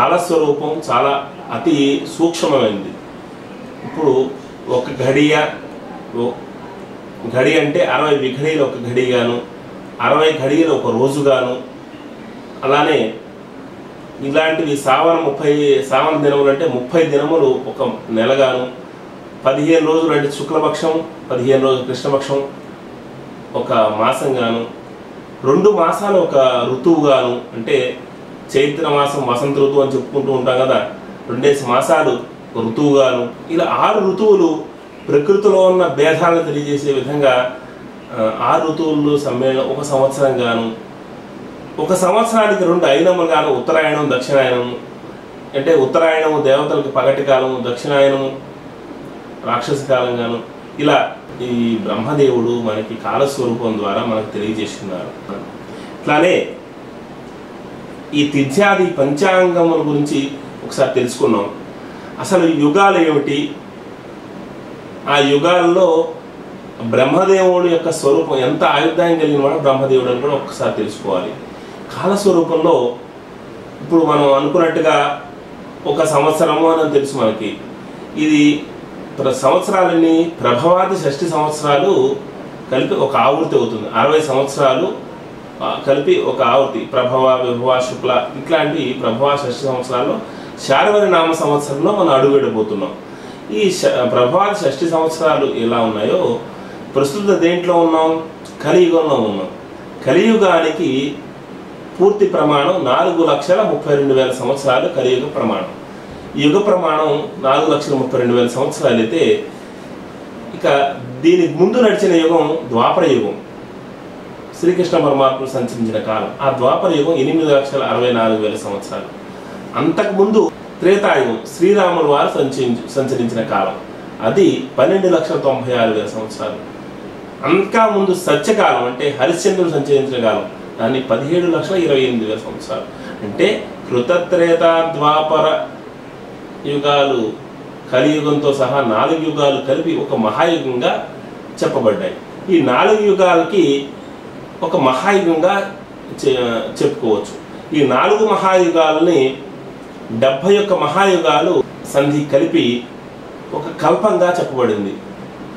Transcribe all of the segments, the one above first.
కాలస్వరూపం చాలా అతి సూక్ష్మమైంది. ఇప్పుడు ఒక ఘడియ ఘడి అంటే అరవై విఘడీలు ఒక ఘడిగాను అరవై ఘడియలు ఒక రోజుగాను అలానే ఇలాంటివి సావన ముప్పై సావన దినములు అంటే ముప్పై దినములు ఒక నెలగాను పదిహేను రోజులు అంటే శుక్లపక్షం పదిహేను రోజులు కృష్ణపక్షం ఒక మాసంగాను రెండు మాసాలు ఒక ఋతువుగాను అంటే చైత్ర మాసం వసంత ఋతువు అని చెప్పుకుంటూ ఉంటాం కదా. రెండేసి మాసాలు ఋతువుగాను ఇలా ఆరు ఋతువులు ప్రకృతిలో ఉన్న భేదాలను తెలియజేసే విధంగా ఆ, ఆరు ఋతువులు సమ్మేళనం ఒక సంవత్సరం గాను ఒక సంవత్సరానికి రెండు ఐనములు గాను ఉత్తరాయణం దక్షిణాయనము అంటే ఉత్తరాయణము దేవతలకు పగటి కాలము దక్షిణాయనము రాక్షస కాలం గాను ఇలా ఈ బ్రహ్మదేవుడు మనకి కాలస్వరూపం ద్వారా మనకు తెలియజేస్తున్నారు ఇట్లానే ఈ తిథ్యాది పంచాంగముల గురించి ఒకసారి తెలుసుకున్నాం. అసలు యుగాలు ఏమిటి? ఆ యుగాల్లో బ్రహ్మదేవుడి యొక్క స్వరూపం ఎంత ఆయుర్దాయం కలిగిన వాడు బ్రహ్మదేవుడు అని కూడా ఒకసారి తెలుసుకోవాలి. కాలస్వరూపంలో ఇప్పుడు మనం అనుకున్నట్టుగా ఒక సంవత్సరము అని తెలుసు మనకి. ఇది సంవత్సరాలని ప్రభవాది షష్ఠి సంవత్సరాలు కలిపి ఒక ఆవృత్తి అవుతుంది. అరవై సంవత్సరాలు కలిపి ఒక ఆవృత్తి ప్రభవ విభవ శుక్ల ఇట్లాంటి ప్రభవ షష్ఠి సంవత్సరాల్లో శారవరి నామ సంవత్సరంలో మనం అడుగుపెట్టబోతున్నాం. ఈ శ- ప్రభవాది షష్ఠి సంవత్సరాలు ఎలా ఉన్నాయో ప్రస్తుత దేంట్లో ఉన్నాం? కలియుగంలో ఉన్నాం. కలియుగానికి పూర్తి ప్రమాణం నాలుగు లక్షల ముప్పై రెండు వేల సంవత్సరాలు కలియుగ ప్రమాణం. యుగ ప్రమాణం నాలుగు లక్షల ముప్పై రెండు వేల సంవత్సరాలు అయితే ఇక దీనికి ముందు నడిచిన యుగం ద్వాపర యుగం. శ్రీకృష్ణ పరమాత్మ సంచరించిన కాలం. ఆ ద్వాపర యుగం ఎనిమిది లక్షల అరవై నాలుగు వేల సంవత్సరాలు. అంతకుముందు త్రేతాయుగం శ్రీరాముల వారు సంచరించి సంచరించిన కాలం. అది పన్నెండు లక్షల తొంభై ఆరు వేల సంవత్సరాలు. అంతకా ముందు సత్యకాలం అంటే హరిశ్చంద్రుడు సంచరించిన కాలం. దాన్ని పదిహేడు లక్షల ఇరవై ఎనిమిది వేల సంవత్సరాలు. అంటే కృతత్రేత ద్వాపర యుగాలు కలియుగంతో సహా నాలుగు యుగాలు కలిపి ఒక మహాయుగంగా చెప్పబడ్డాయి. ఈ నాలుగు యుగాలకి ఒక మహాయుగంగా చె- చెప్పుకోవచ్చు. ఈ నాలుగు మహాయుగాలని డెబ్భై యొక్క మహాయుగాలు సంధి కలిపి ఒక కల్పంగా చెప్పబడింది.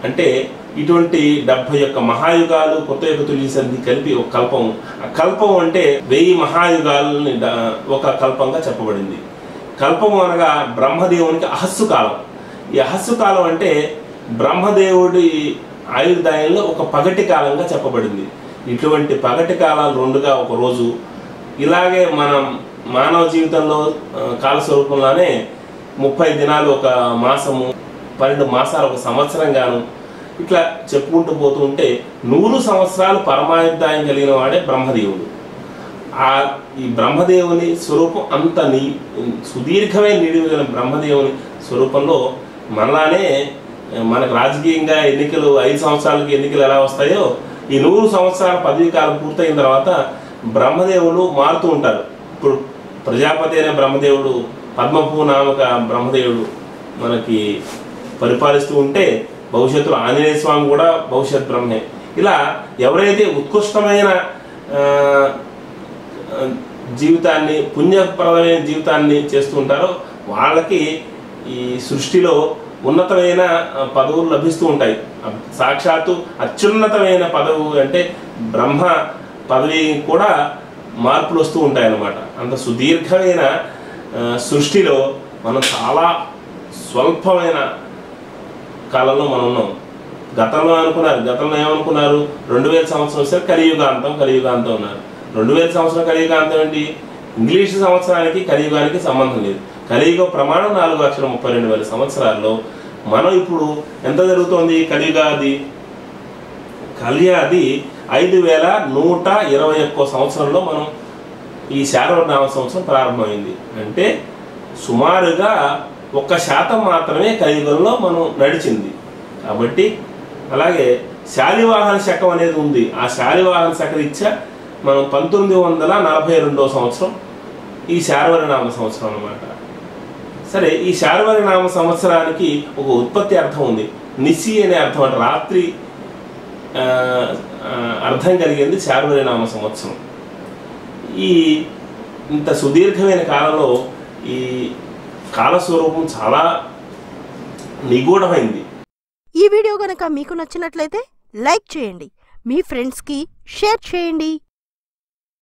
అంటే ఇటువంటి డెబ్బై యొక్క మహాయుగాలు కొత్త యొక్క తొలి సంధి కలిపి ఒక కల్పం. ఆ కల్పం అంటే వెయ్యి మహాయుగాలని ఒక కల్పంగా చెప్పబడింది. కల్పం అనగా బ్రహ్మదేవునికి అహస్సు కాలం. ఈ అహస్సు కాలం అంటే బ్రహ్మదేవుడి ఆయుర్దాయంలో ఒక పగటి కాలంగా చెప్పబడింది. ఇటువంటి పగటి కాలాలు రెండుగా ఒక రోజు. ఇలాగే మనం మానవ జీవితంలో కాల స్వరూపంలోనే ముప్పై దినాలు ఒక మాసము పన్నెండు మాసాలు ఒక సంవత్సరం గాను ఇట్లా చెప్పుకుంటూ పోతూ ఉంటే నూరు సంవత్సరాలు పరమాయుద్ధాయం కలిగిన వాడే బ్రహ్మదేవుడు. ఆ ఈ బ్రహ్మదేవుని స్వరూపం అంత నీ సుదీర్ఘమైన నిడివిగల బ్రహ్మదేవుని స్వరూపంలో మనలానే మనకు రాజకీయంగా ఎన్నికలు ఐదు సంవత్సరాలకి ఎన్నికలు ఎలా వస్తాయో ఈ నూరు సంవత్సరాల పదవీ కాలం పూర్తయిన తర్వాత బ్రహ్మదేవులు మారుతూ ఉంటారు. ఇప్పుడు ప్రజాపతి అనే బ్రహ్మదేవుడు పద్మభూ నామక బ్రహ్మదేవుడు మనకి పరిపాలిస్తూ ఉంటే భవిష్యత్తులో ఆంజనేయ స్వామి కూడా భవిష్యత్ బ్రహ్మే. ఇలా ఎవరైతే ఉత్కృష్టమైన జీవితాన్ని పుణ్యప్రదమైన జీవితాన్ని చేస్తూ ఉంటారో వాళ్ళకి ఈ సృష్టిలో ఉన్నతమైన పదవులు లభిస్తూ ఉంటాయి. సాక్షాత్తు అత్యున్నతమైన పదవు అంటే బ్రహ్మ పదవి కూడా మార్పులు వస్తూ ఉంటాయి అన్నమాట అంత సుదీర్ఘమైన సృష్టిలో మనం చాలా స్వల్పమైన కాలంలో మనం ఉన్నాం. గతంలో అనుకున్నారు గతంలో ఏమనుకున్నారు? రెండు వేల సంవత్సరం వస్తే కలియుగాంతం కలియుగాంతం ఉన్నారు రెండు వేల సంవత్సరం కలియుగాంతం ఏంటి? ఇంగ్లీష్ సంవత్సరానికి కలియుగానికి సంబంధం లేదు. కలియుగ ప్రమాణం నాలుగు లక్షల ముప్పై రెండు వేల సంవత్సరాల్లో మనం ఇప్పుడు ఎంత జరుగుతోంది? కలియుగాది కలియాది ఐదు వేల నూట ఇరవై ఒక్క సంవత్సరంలో మనం ఈ శారవనామ సంవత్సరం ప్రారంభమైంది. అంటే సుమారుగా ఒక్క శాతం మాత్రమే కలియుగంలో మనం నడిచింది. కాబట్టి అలాగే శాలివాహన శకం అనేది ఉంది. ఆ శాలివాహన శక రీత్యా మనం పంతొమ్మిది వందల నలభై రెండవ సంవత్సరం ఈ శార్వరి నామ సంవత్సరం అన్నమాట. సరే ఈ శార్వరి నామ సంవత్సరానికి ఒక ఉత్పత్తి అర్థం ఉంది. నిసి అనే అర్థం అంటే రాత్రి అర్థం కలిగింది శార్వరి నామ సంవత్సరం. ఈ ఇంత సుదీర్ఘమైన కాలంలో ఈ కాలస్వరూపం చాలా నిగూఢమైంది. ఈ వీడియో కనుక మీకు నచ్చినట్లయితే లైక్ చేయండి. మీ ఫ్రెండ్స్కి షేర్ చేయండి.